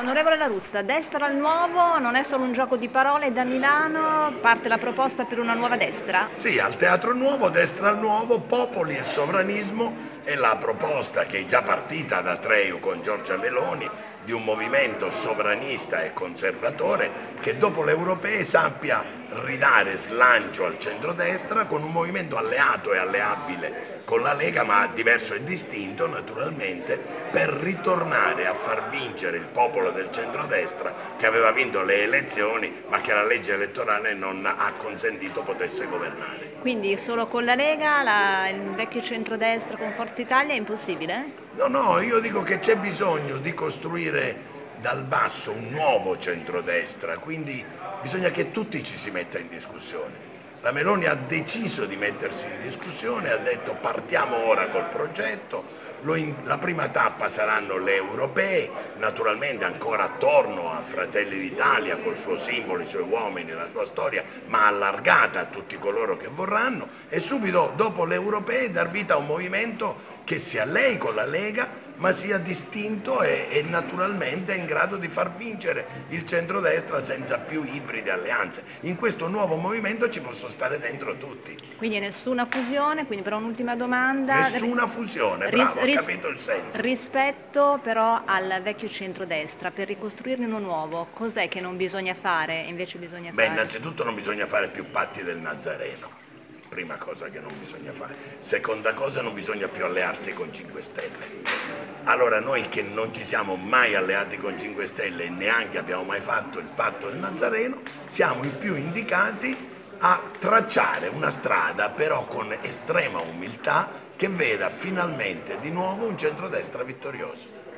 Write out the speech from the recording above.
Onorevole La Russa, destra al nuovo non è solo un gioco di parole, da Milano parte la proposta per una nuova destra? Sì, al Teatro Nuovo, destra al nuovo, popoli e sovranismo è la proposta che è già partita da Treu con Giorgia Meloni di un movimento sovranista e conservatore che dopo le europee sappia ridare slancio al centrodestra con un movimento alleato e alleabile con la Lega ma diverso e distinto naturalmente per ritornare a far vincere il popolo del centrodestra che aveva vinto le elezioni ma che la legge elettorale non ha consentito potesse governare. Quindi solo con la Lega, la, il vecchio centrodestra con Forza Italia è impossibile? No, no, io dico che c'è bisogno di costruire dal basso un nuovo centrodestra, quindi bisogna che tutti ci si metta in discussione. La Meloni ha deciso di mettersi in discussione, ha detto partiamo ora col progetto, la prima tappa saranno le europee, naturalmente ancora attorno a Fratelli d'Italia col suo simbolo, i suoi uomini, la sua storia, ma allargata a tutti coloro che vorranno. E subito dopo le europee dar vita a un movimento che sia lei con la Lega ma sia distinto e, e, naturalmente in grado di far vincere il centrodestra senza più ibride alleanze. In questo nuovo movimento ci possono stare dentro tutti. Quindi nessuna fusione, quindi però un'ultima domanda. Nessuna fusione, bravo, ris, ho capito il senso. Rispetto però al vecchio centrodestra, per ricostruirne uno nuovo, cos'è che non bisogna fare e invece bisogna Beh, fare? innanzitutto non bisogna fare più patti del Nazareno prima cosa che non bisogna fare. Seconda cosa, non bisogna più allearsi con 5 Stelle. Allora noi che non ci siamo mai alleati con 5 Stelle e neanche abbiamo mai fatto il patto del Nazareno, siamo i più indicati a tracciare una strada però con estrema umiltà che veda finalmente di nuovo un centrodestra vittorioso.